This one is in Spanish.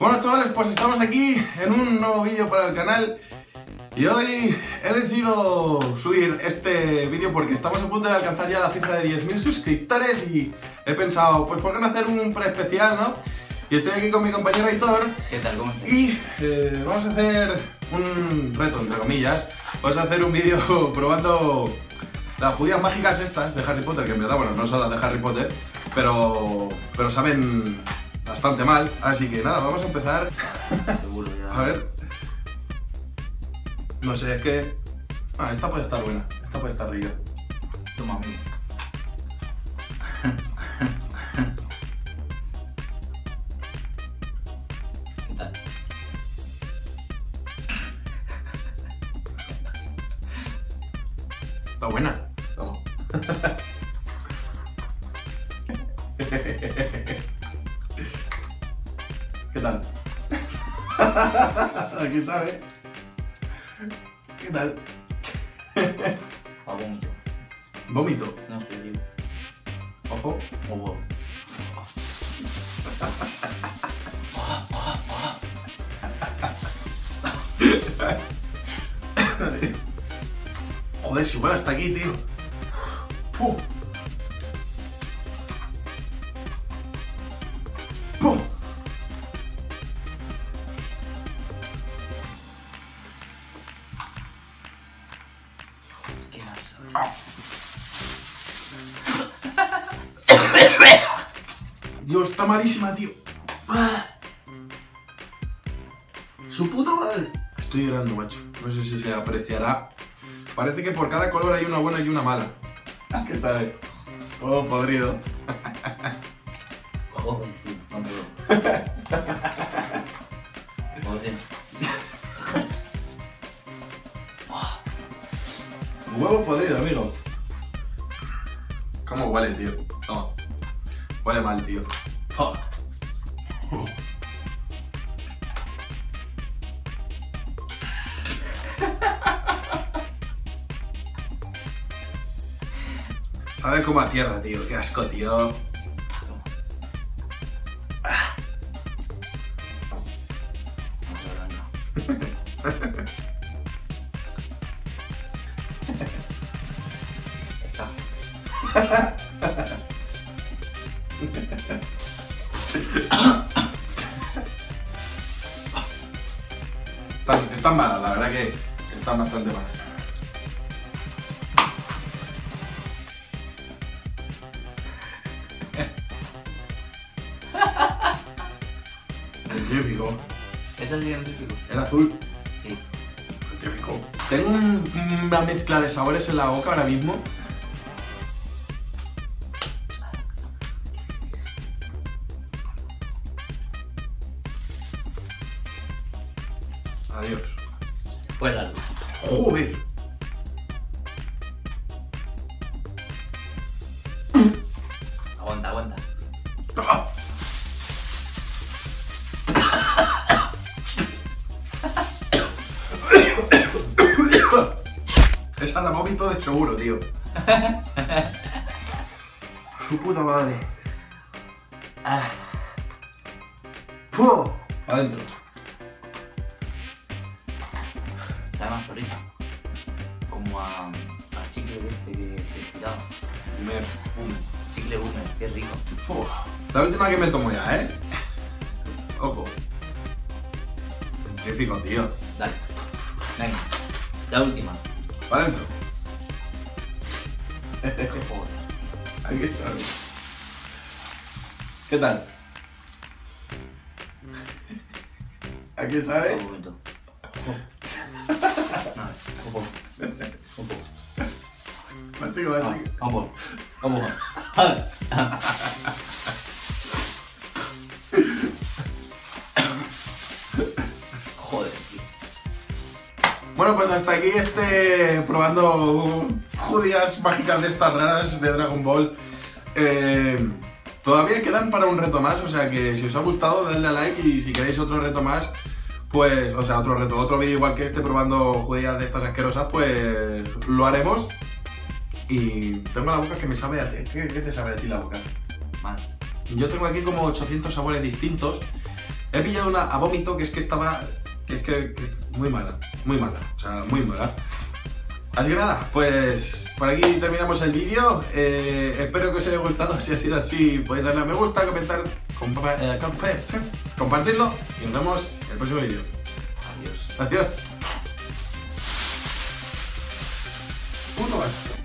Bueno chavales, pues estamos aquí en un nuevo vídeo para el canal y hoy he decidido subir este vídeo porque estamos a punto de alcanzar ya la cifra de 10.000 suscriptores y he pensado, pues por qué no hacer un pre-especial, ¿no? Y estoy aquí con mi compañero Aitor ¿Qué tal? ¿Cómo estás? y eh, vamos a hacer un reto, entre comillas. Vamos a hacer un vídeo probando las judías mágicas estas de Harry Potter, que en verdad, bueno, no son las de Harry Potter, pero, pero saben bastante mal. Así que nada, vamos a empezar. A ver. No sé, es que... Ah, esta puede estar buena, esta puede estar rica. Toma, amigo. ¿Qué tal? Está buena. Toma. ¿Qué tal? Aquí sabe. ¿Qué tal? A vómito. Vómito. No sé, digo. Ojo. O huevo. Joder, si igual hasta aquí, tío. Puh. Dios, está malísima, tío. Su puta madre. Estoy llorando, macho. No sé si se apreciará. Parece que por cada color hay una buena y una mala. ¿A qué sabe? Todo podrido. Joder, sí, no. Joder. Huevo podrido, amigo. ¿Cómo huele, tío? Toma. Huele mal, tío. Fuck. Sabe como a tierra, tío. Qué asco, tío. Están, están malas, la verdad que están bastante malas. Científico. ¿Es el científico? El azul. Sí. Científico. Tengo un- una mezcla de sabores en la boca ahora mismo. Adiós. Pues luz. Joder. Aguanta, aguanta. Esa da vómito de seguro, tío. Su puta madre. Ah. ¡Puh! Adentro. Como a, a chicle de este que se estiraba. Primer. Boomer. Chicle boomer, qué rico. La última que me tomo ya, ¿eh? Ojo. Científico, tío. Dale. Venga. La última. Para adentro. Joder. ¿A qué sabe? ¿Qué tal? ¿A qué sabe? Un momento. Un poco. Un poco. Ah. Joder, tío. Bueno, pues hasta aquí este probando judías mágicas de estas raras de Dragon Ball. Eh, todavía quedan para un reto más, o sea que si os ha gustado, dadle a like y si queréis otro reto más, pues, o sea, otro reto, otro vídeo igual que este probando judías de estas asquerosas, pues lo haremos. Y tengo la boca que me sabe a ti. ¿Qué, te sabe a ti la boca? Mal. Yo tengo aquí como 800 sabores distintos. He pillado una a vómito que es que estaba. que es que, muy mala, muy mala, o sea, muy mala. Así que nada, pues por aquí terminamos el vídeo. Eh, espero que os haya gustado. Si ha sido así, podéis darle a me gusta, comentar compa eh, eh, compartirlo y nos vemos en el próximo vídeo. Adiós. Adiós. Puto.